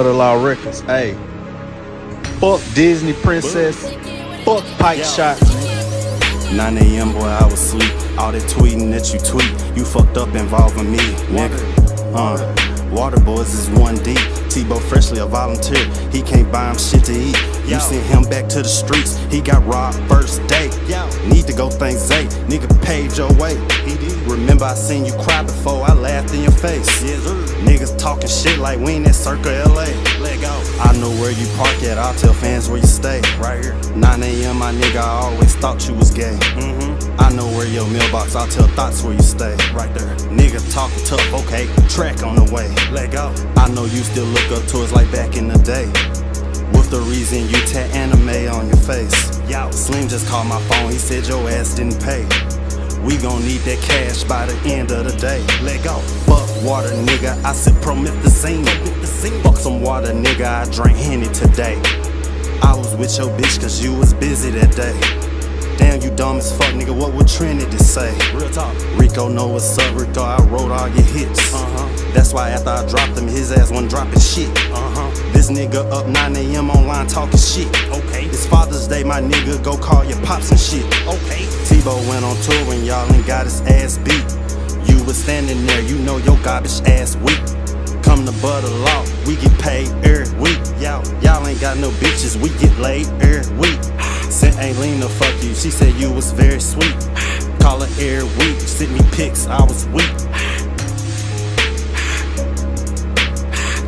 Butter Law Records. Hey, fuck Disney Princess. Fuck Pike Shots. 9 a.m. boy, I was asleep. All that tweeting that you tweet, you fucked up involving me, nigga. Uh, Water Boys is one deep. Tebow freshly a volunteer. He can't buy him shit to eat. You sent him back to the streets. He got robbed first day. Need to go thank Zay. Nigga paved your way. Remember I seen you cry before I laughed in your face. Niggas talking shit like we in that circle LA. Let go. I know where you park at. I'll tell fans where you stay. Right here. 9 a.m. My nigga, I always thought you was gay. Mm-hmm. I know where your mailbox. I'll tell thoughts where you stay. Right there. Nigga talking tough. Okay. Track on the way. Let go. I know you still look up to us like back in the day. What's the reason you tat anime on your face? Yo, Slim just called my phone, he said your ass didn't pay. We gon' need that cash by the end of the day. Let go. Fuck water, nigga. I said promethazine. Fuck some water, nigga. I drank Henny today. I was with your bitch cause you was busy that day. Damn, you dumb as fuck, nigga. What would Trinity say? Real talk. Rico know what's up, Rico. I wrote all your hits. Uh-huh. That's why after I dropped them, his ass wasn't dropping shit. Uh-huh. This nigga up 9 a.m. online talking shit. Okay. It's Father's Day, my nigga. Go call your pops and shit. Okay. Tebow went on tour and y'all ain't got his ass beat. You was standing there, you know your garbage ass weak. Come to Butter Law, we get paid every week. Y'all, y'all ain't got no bitches, we get laid every week. Sent Aileen to fuck you, she said you was very sweet. Call her every week, sent me pics, I was weak.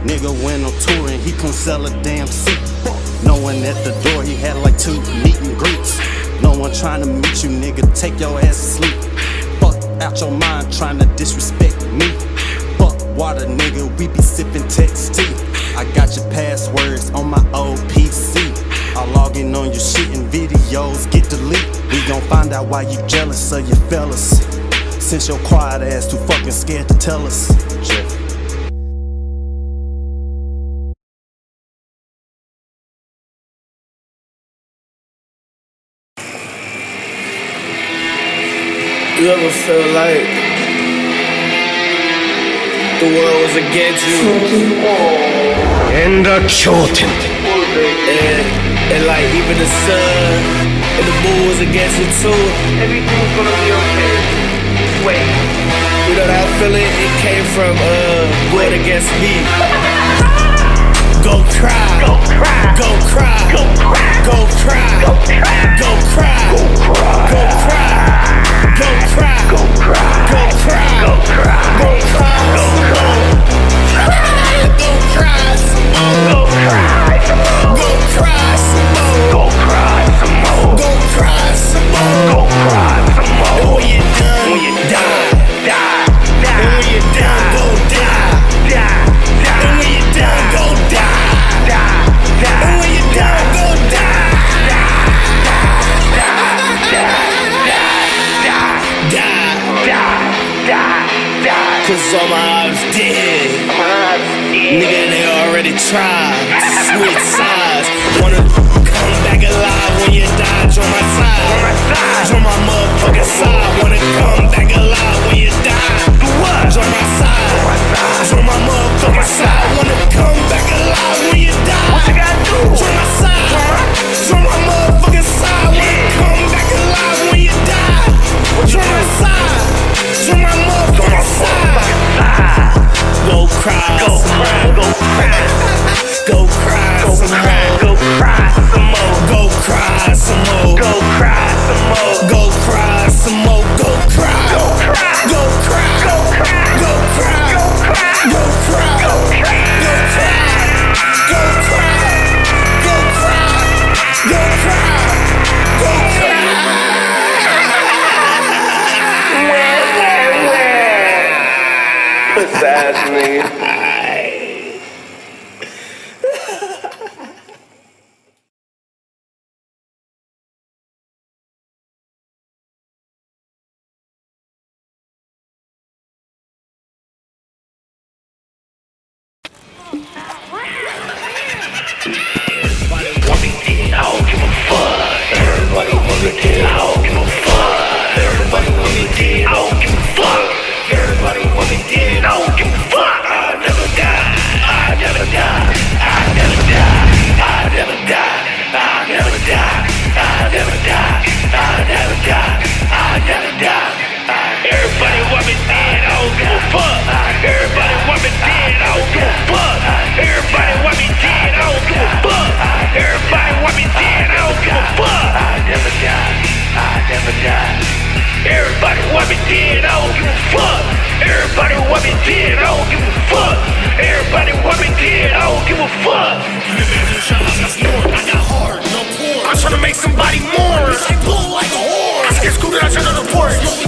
Nigga went on tour and he couldn't sell a damn seat. No one at the door, he had like two meet and greets. No one trying to meet you, nigga, take your ass to sleep. Fuck out your mind trying to disrespect me. Fuck water, nigga, we be why you jealous of your fellas. Since your quiet ass too fucking scared to tell us. Jeff. You ever feel like the world was against you? And a chosen. And, and like even the sun and the moon against you too. Everything's gonna be okay. Wait. You know that feeling? It came from uh good against me. Go cry. Go cry. Go cry. Go cry. Go cry. Cause all my odds dead. Nigga, they already tried. Switch sides. Wanna come back alive when you die. Join my side. Join my motherfucking side. Wanna come back alive when you die. Go cry. Go cry, go cry, Go cry go cry, go cry some more. Go cry some more. Go cry some more. Go cry some more. That's me. never die. I never die. I never die. Everybody want me dead. I don't give a fuck. Everybody want me dead. I don't give a fuck. Everybody want me dead. I don't give a fuck. Everybody want me dead. I don't give a fuck. I never die. I never die. Everybody want me dead. I don't give a fuck. Everybody want me dead. I don't give a fuck. Everybody want me dead. I don't give a fuck. Living in the shadows, I got hard. I'm trying to make somebody mourn. I ain't like a horse. I get screwed and I turn to the porch.